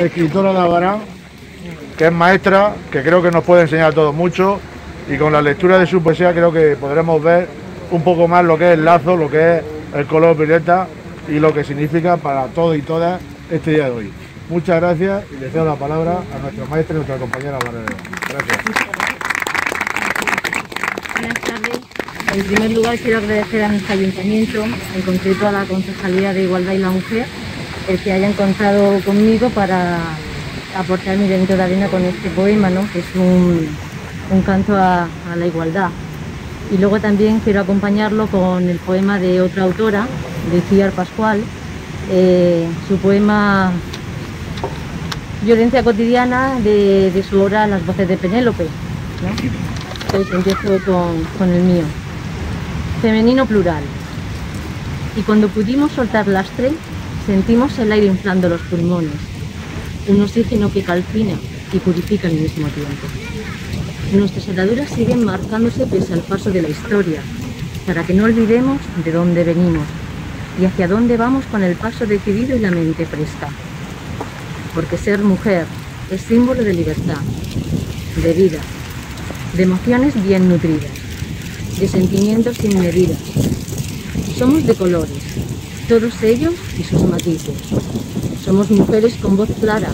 escritora de Abarán, que es maestra, que creo que nos puede enseñar a todos mucho y con la lectura de su poesía creo que podremos ver un poco más lo que es el lazo, lo que es el color violeta y lo que significa para todos y todas este día de hoy. Muchas gracias y le cedo la palabra a nuestra maestra y nuestra compañera Barrera. Gracias. Buenas tardes. En primer lugar quiero agradecer a nuestro ayuntamiento, en concreto a la Concejalía de Igualdad y la Mujer, el que hayan contado conmigo para aportar mi granito de arena con este poema, ¿no? que es un, un canto a, la igualdad. Y luego también quiero acompañarlo con el poema de otra autora, de Ciar Pascual, eh, su poema Violencia cotidiana de, su obra Las voces de Penélope. Entonces empiezo con, con el mío. Femenino plural. Y cuando pudimos soltar lastre, sentimos el aire inflando los pulmones, un oxígeno que calcina y purifica al mismo tiempo. Nuestras heladuras siguen marcándose pese al paso de la historia, para que no olvidemos de dónde venimos y hacia dónde vamos con el paso decidido y la mente fresca. Porque ser mujer es símbolo de libertad, de vida, de emociones bien nutridas, de sentimientos sin medida. Somos de colores, todos ellos y sus matices. Somos mujeres con voz clara,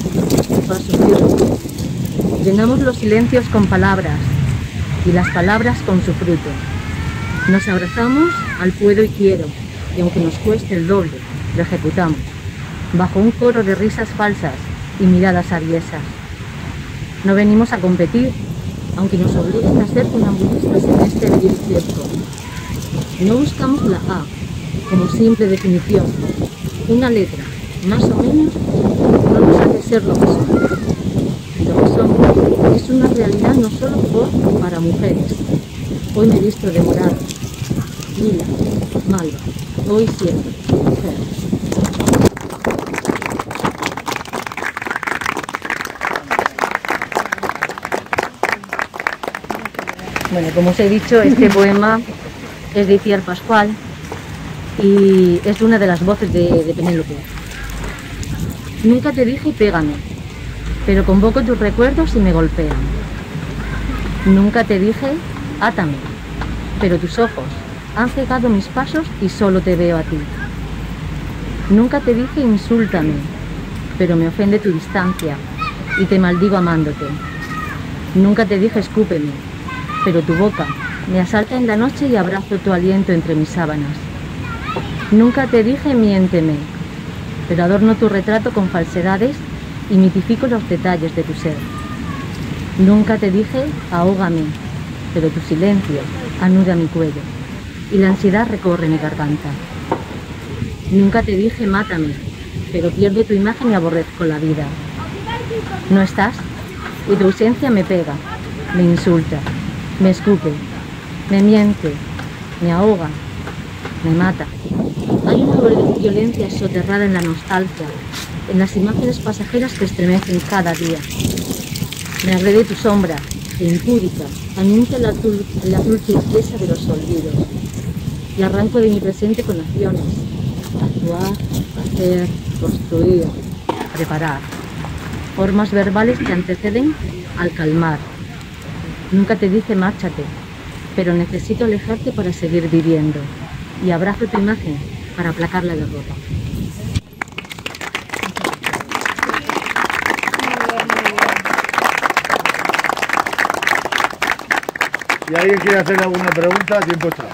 paso firme. Llenamos los silencios con palabras y las palabras con su fruto. Nos abrazamos al puedo y quiero, y aunque nos cueste el doble, lo ejecutamos, bajo un coro de risas falsas y miradas aviesas. No venimos a competir, aunque nos obliguen a ser funambulistas en este cierto. No buscamos la A como simple definición, una letra, más o menos, no nos hace ser lo que somos. Lo que somos es una realidad no solo por o para mujeres. Hoy me he visto de morado, lila, malva, hoy siempre, mujer. Bueno, como os he dicho, este poema es de Iciar Pascual y es una de las voces de, de Penélope. Nunca te dije pégame, pero convoco tus recuerdos y me golpean. Nunca te dije átame, pero tus ojos han cegado mis pasos y solo te veo a ti. Nunca te dije insúltame, pero me ofende tu distancia y te maldigo amándote. Nunca te dije escúpeme, pero tu boca me asalta en la noche y abrazo tu aliento entre mis sábanas. Nunca te dije miénteme, pero adorno tu retrato con falsedades y mitifico los detalles de tu ser. Nunca te dije ahógame, pero tu silencio anuda mi cuello y la ansiedad recorre mi garganta. Nunca te dije mátame, pero pierdo tu imagen y aborrezco la vida. No estás y tu ausencia me pega, me insulta, me escupe, me miente, me ahoga, me mata. Violencia soterrada en la nostalgia, en las imágenes pasajeras que estremecen cada día. Me agrede tu sombra, que impúdica, anuncia la la azul turquesa de los olvidos. Y arranco de mi presente con acciones. Actuar, hacer, construir, preparar. Formas verbales que anteceden al calmar. Nunca te dije márchate, pero necesito alejarte para seguir viviendo. Y abrazo tu imagen para aplacar la derrota. Si alguien quiere hacer alguna pregunta, tiempo está.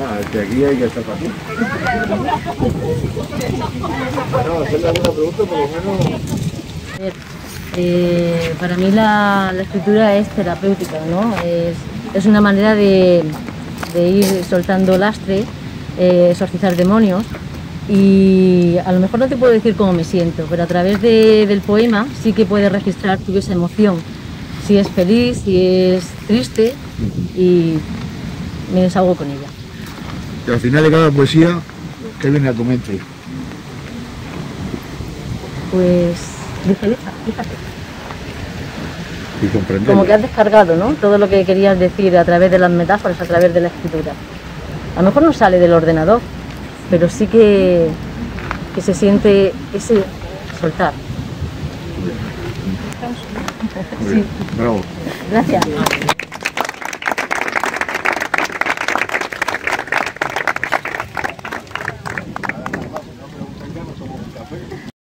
Ah, es que aquí hay que estar para ti. No, hacerle alguna pregunta, por lo menos. Eh, para mí la, la escritura es terapéutica, ¿no? Es, es una manera de, de ir soltando lastre, eh, exorcizar demonios y a lo mejor no te puedo decir cómo me siento, pero a través de- del poema sí que puedes registrar tu esa emoción, si es feliz, si es triste y me desahogo con ella. Y al final de cada poesía, ¿qué viene a tu mente? Pues ligereza, fíjate. Como que has descargado, ¿no? Todo lo que querías decir a través de las metáforas, a través de la escritura. A lo mejor no sale del ordenador, pero sí que, que se siente ese soltar. Sí. Bravo. Gracias.